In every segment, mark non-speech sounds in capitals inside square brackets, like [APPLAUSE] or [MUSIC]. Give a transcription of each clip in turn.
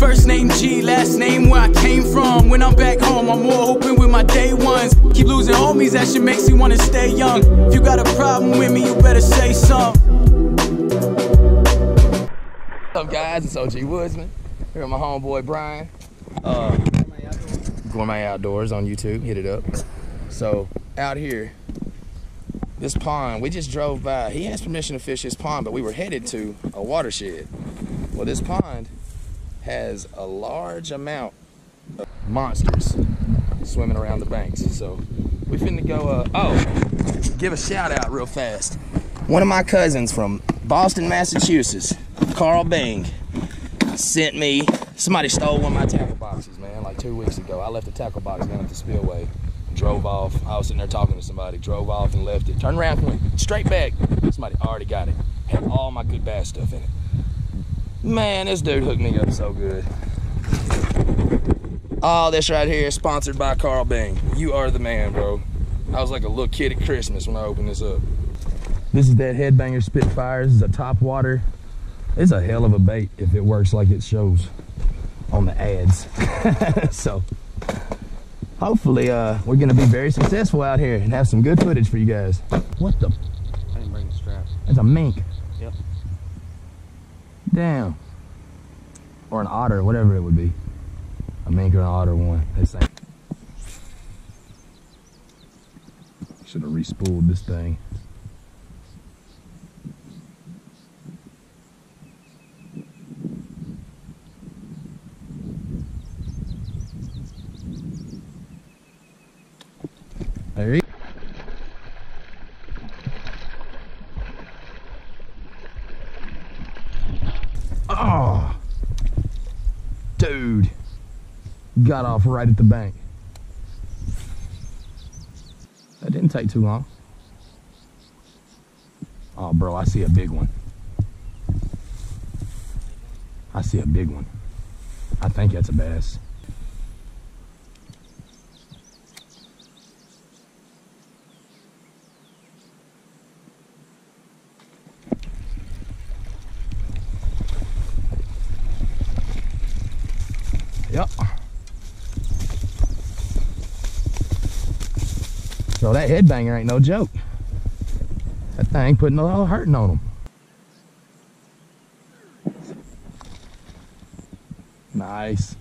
First name G, last name where I came from. When I'm back home, I'm more open with my day ones. Keep losing homies, that shit makes me wanna stay young. If you got a problem with me, you better say something. What's up, guys? It's OG Woodzman. Here with my homeboy Brian. Uh, Gourmet Outdoors on YouTube. Hit it up. So out here, this pond, we just drove by. He has permission to fish this pond, but we were headed to a watershed. Well, this pond has a large amount of monsters swimming around the banks. So we finna go, uh, oh, give a shout out real fast. One of my cousins from Boston, Massachusetts, Carl Bing, sent me, somebody stole one of my tackle boxes, man, like two weeks ago. I left the tackle box down at the spillway, drove off. I was sitting there talking to somebody, drove off and left it. Turned around, went straight back. Somebody already got it. Had all my good bass stuff in it. Man, this dude hooked me up so good. All this right here is sponsored by Carl Bing. You are the man, bro. I was like a little kid at Christmas when I opened this up. This is that Headbanger Spitfire. This is a top water. It's a hell of a bait if it works like it shows on the ads. [LAUGHS] so hopefully uh, we're gonna be very successful out here and have some good footage for you guys. What the? I didn't bring the strap. That's a mink. Damn. Or an otter, whatever it would be. A mink or an otter one. They say. Should have respooled this thing. There Oh, dude, got off right at the bank. That didn't take too long. Oh, bro, I see a big one. I see a big one. I think that's a bass. Yep. So that headbanger ain't no joke. That thing putting a lot of hurting on them. Nice.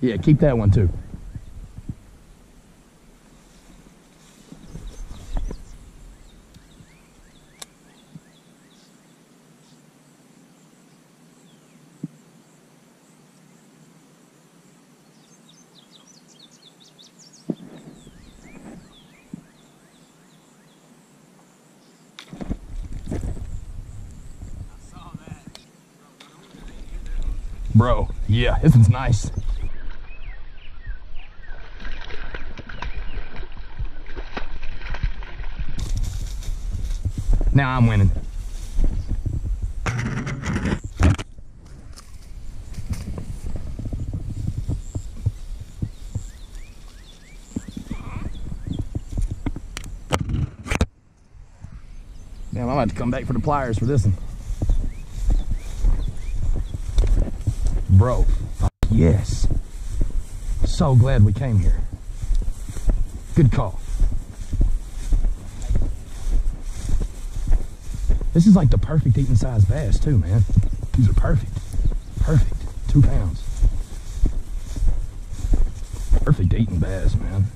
Yeah, keep that one too. Bro, yeah, this one's nice. Now I'm winning. Damn, I'm about to come back for the pliers for this one. Bro, yes. So glad we came here. Good call. This is like the perfect eating size bass too, man. These are perfect. Perfect. Two pounds. Perfect eating bass, man.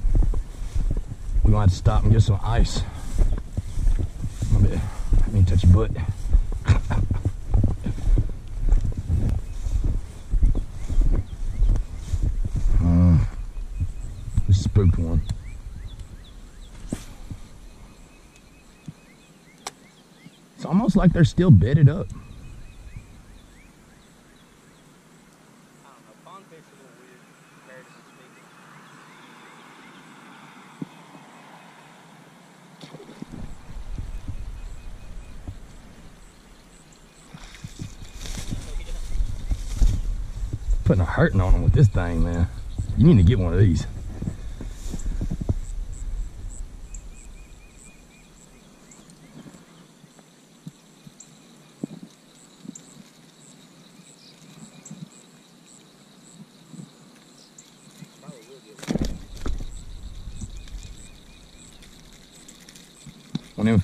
We're gonna have to stop and get some ice. A bit. Let me touch your butt. Uh, we spooked one. It's almost like they're still bedded up. Putting a hurting on them with this thing, man. You need to get one of these.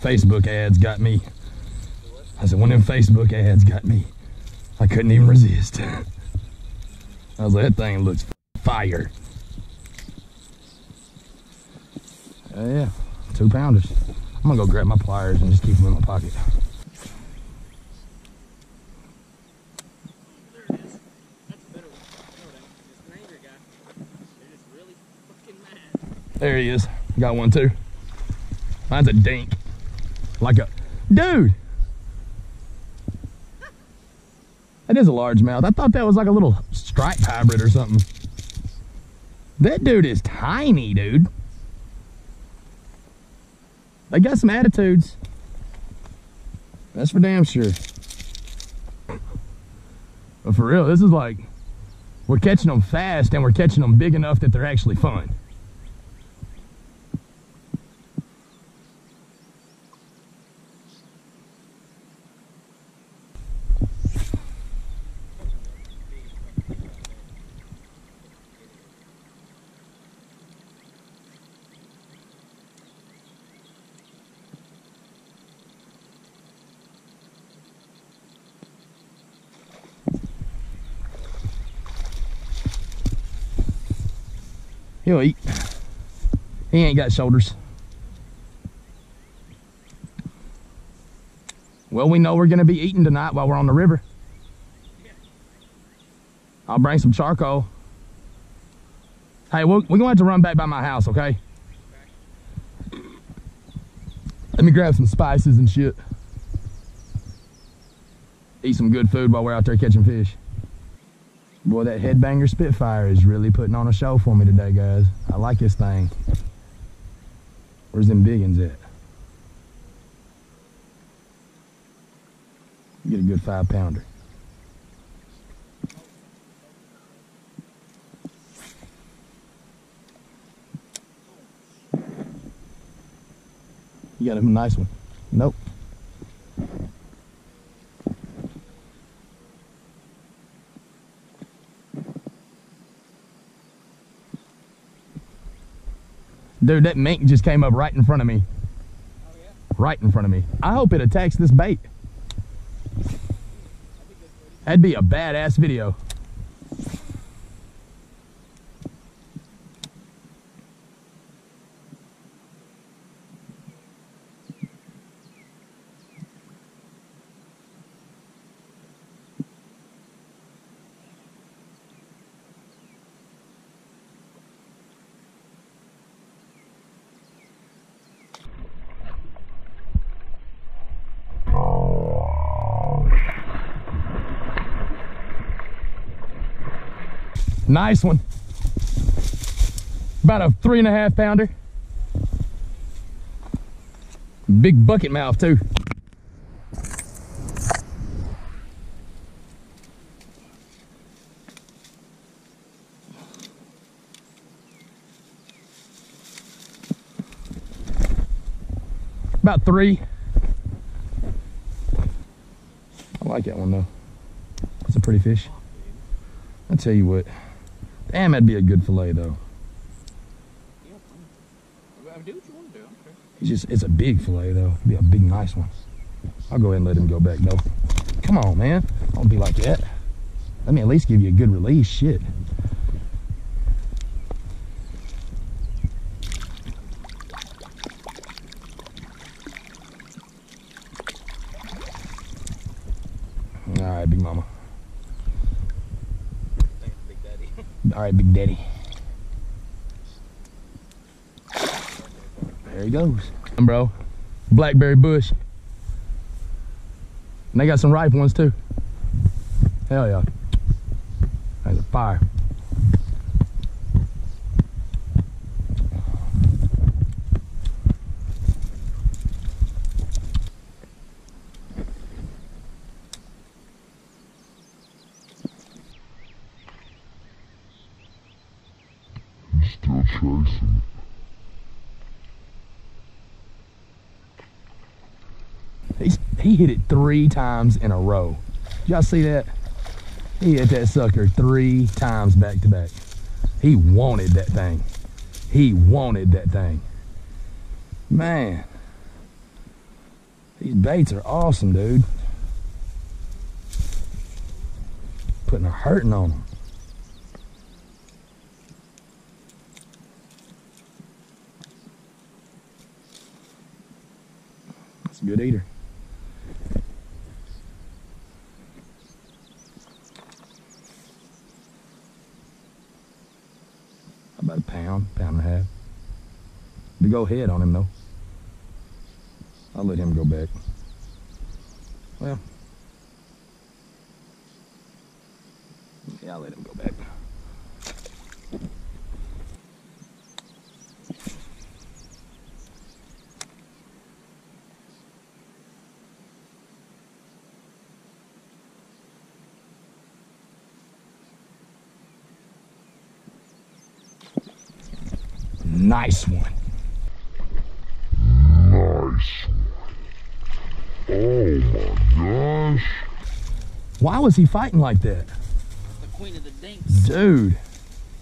Facebook ads got me. I said, one of them Facebook ads got me. I couldn't even resist. I was like, that thing looks fire. Uh, yeah, two pounders. I'm gonna go grab my pliers and just keep them in my pocket. There he is. Got one too. Mine's a dink. Like a dude. That is a largemouth. I thought that was like a little stripe hybrid or something. That dude is tiny, dude. They got some attitudes. That's for damn sure. But for real, this is like we're catching them fast and we're catching them big enough that they're actually fun. He'll eat. He ain't got shoulders. Well, we know we're gonna be eating tonight while we're on the river. I'll bring some charcoal. Hey, we're, we're gonna have to run back by my house, okay? Let me grab some spices and shit. Eat some good food while we're out there catching fish. Boy, that headbanger Spitfire is really putting on a show for me today, guys. I like this thing. Where's them biggins at? Get a good five pounder. You got a nice one. Nope. Dude, that mink just came up right in front of me. Oh yeah? Right in front of me. I hope it attacks this bait. That'd be a badass video. Nice one. About a three and a half pounder. Big bucket mouth too. About three. I like that one though. That's a pretty fish. I tell you what. Damn, that'd be a good fillet though. Yeah, do what you want to do. It's just it's a big fillet though. It'd be a big nice one. I'll go ahead and let him go back though. Come on, man. Don't be like that. Let me at least give you a good release. Shit. All right, big mama. Thanks, Big Daddy. All right, big daddy. There he goes. Bro, blackberry bush. And they got some ripe ones too. Hell yeah. That's a fire. He's, he hit it three times in a row. Y'all see that? He hit that sucker three times back to back. He wanted that thing. He wanted that thing. Man. These baits are awesome, dude. Putting a hurting on them. Good eater. About a pound, pound and a half. To go head on him though. I'll let him go back. Well, yeah, I'll let him go back. Nice one. Nice one. Oh my gosh. Why was he fighting like that? The queen of the dinks. Dude,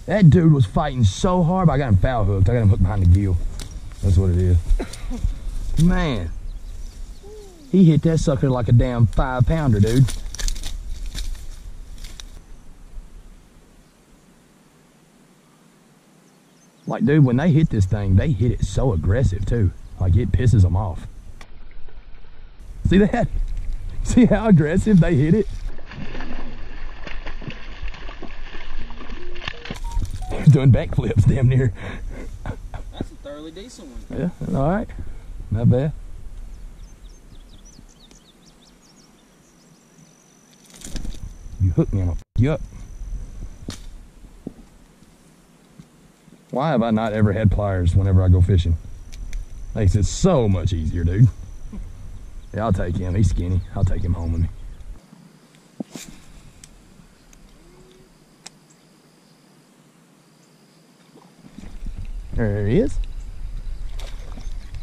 that dude was fighting so hard. but I got him foul hooked. I got him hooked behind the gill. That's what it is. [LAUGHS] Man, he hit that sucker like a damn five pounder, dude. Like, dude, when they hit this thing, they hit it so aggressive too. Like, it pisses them off. See that? [LAUGHS] See how aggressive they hit it? They're [LAUGHS] Doing backflips damn near. That's a thoroughly decent one. Yeah, all right. Not bad. You hooked me and I'll f you up. Why have I not ever had pliers whenever I go fishing? Makes it so much easier, dude. Yeah, I'll take him. He's skinny. I'll take him home with me. There he is.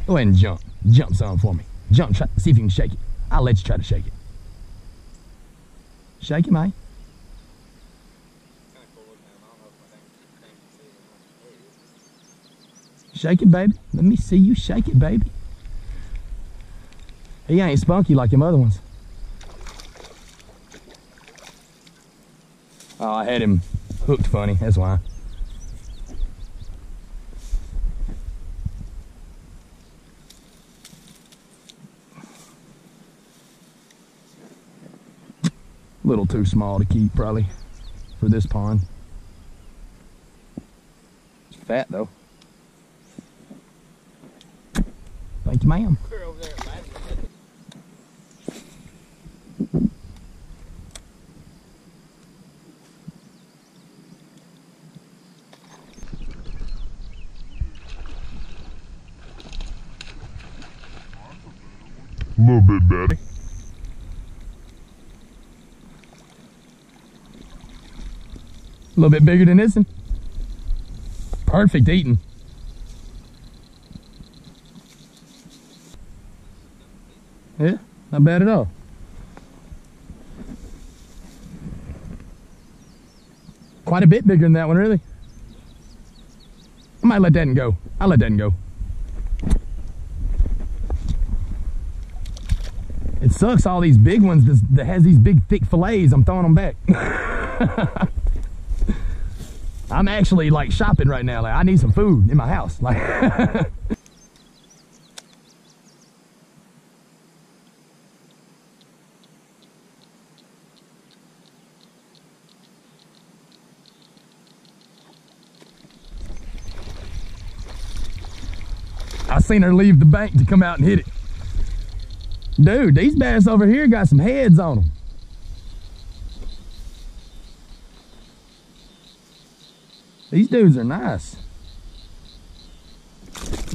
Go ahead and jump. Jump some for me. Jump, try, see if you can shake it. I'll let you try to shake it. Shake it, mate. Shake it, baby. Let me see you shake it, baby. He ain't spunky like them other ones. Oh, I had him hooked funny. That's why. little too small to keep probably for this pond. It's fat though. Thank you, ma'am. We're over there at Madison. A little bit better. A little bit bigger than this one. Perfect eating. Yeah, not bad at all. Quite a bit bigger than that one, really. I might let that one go. I'll let that one go. It sucks all these big ones that, that has these big thick fillets. I'm throwing them back. [LAUGHS] I'm actually like shopping right now. Like I need some food in my house. Like [LAUGHS] seen her leave the bank to come out and hit it. Dude, these bass over here got some heads on them. These dudes are nice.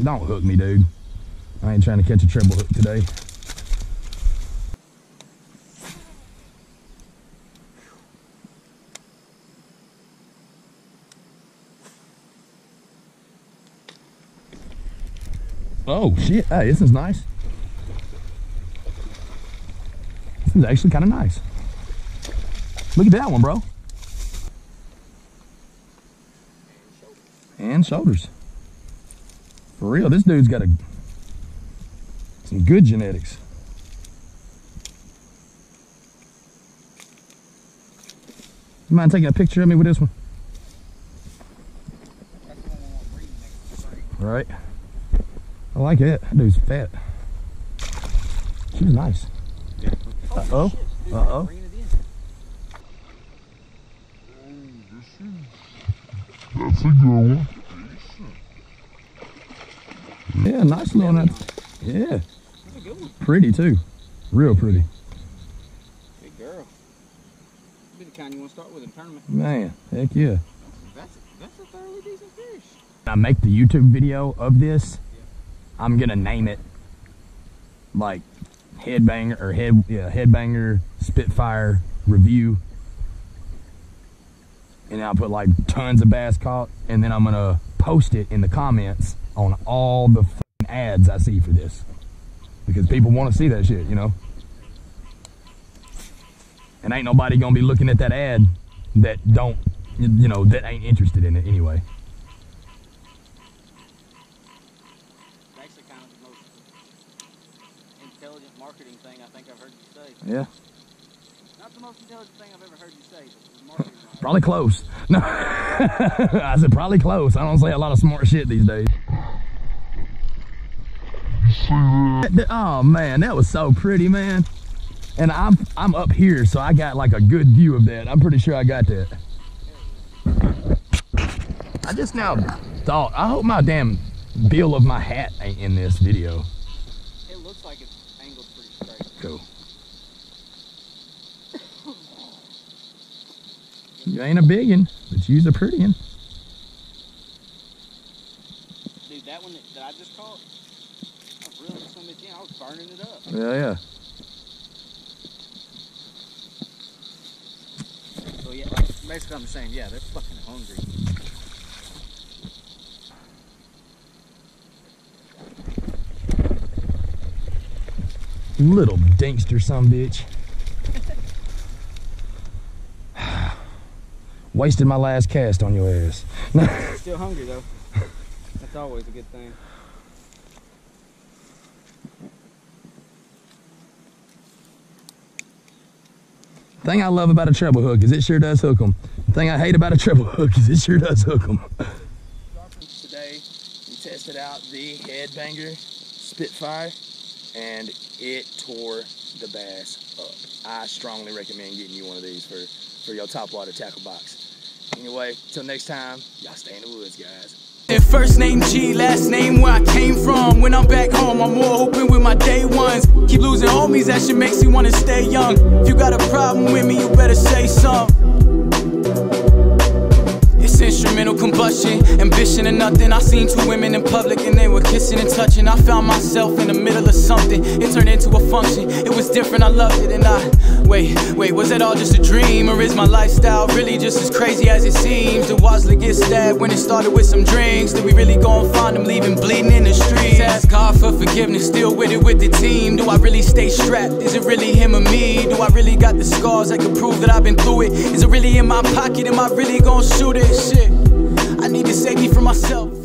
Don't hook me, dude. I ain't trying to catch a treble hook today. Oh shit, hey, this is nice. This is actually kind of nice. Look at that one, bro. And shoulders. For real, this dude's got a, some good genetics. You mind taking a picture of me with this one? All right. I like it. That dude's fat. She's nice. Uh oh. Uh oh. bring it in. That's a good one. Yeah, nice little nut. Yeah, That's a good one. pretty too. Real pretty. Good girl. Be the kind you want to start with in tournament. Man, heck yeah. That's a, that's a thoroughly decent fish. I make the YouTube video of this, I'm gonna name it like headbanger or head yeah headbanger Spitfire review, and I'll put like tons of bass caught, and then I'm gonna post it in the comments on all the ads I see for this because people want to see that shit, you know. And ain't nobody gonna be looking at that ad that don't you know that ain't interested in it anyway. It's actually kind of the most intelligent marketing thing I think I've heard you say. Yeah. Not the most intelligent thing I've ever heard you say, but. Probably close. No, [LAUGHS] I said probably close. I don't say a lot of smart shit these days. You see that? Th- Oh man, that was so pretty, man. And I'm I'm up here, so I got like a good view of that. I'm pretty sure I got that. I just now thought, I hope my damn bill of my hat ain't in this video. It looks like it's angled pretty straight. Cool. You ain't a biggin, but you's a pretty one. Dude, that one that, that I just caught, I was this one in. I was burning it up. Yeah, yeah. So yeah, like, basically I'm just saying, yeah, they're fucking hungry. Little dinkster, some bitch. Wasted my last cast on your ass. [LAUGHS] Still hungry though. That's always a good thing. thing I love about a treble hook is it sure does hook them. Thing I hate about a treble hook is it sure does hook them. Today, we tested out the Headbanger Spitfire, and it tore the bass up. I strongly recommend getting you one of these for, for your top water tackle box. Anyway, till next time, y'all stay in the woods, guys. First name G, last name where I came from. When I'm back home, I'm more open with my day ones. Keep losing homies, that shit makes me wanna stay young. If you got a problem with me, you better say something. Ambition and nothing. I seen two women in public and they were kissing and touching. I found myself in the middle of something. It turned into a function. It was different, I loved it, and I wait, wait, was that all just a dream? Or is my lifestyle really just as crazy as it seems? Did Wasley get stabbed when it started with some drinks? Did we really go and find him leaving bleeding in the streets? Ask God for forgiveness, still with it with the team. Do I really stay strapped? Is it really him or me? Do I really got the scars that can prove that I've been through it? Is it really in my pocket? Am I really gonna shoot it? Shit, I need to save me from myself.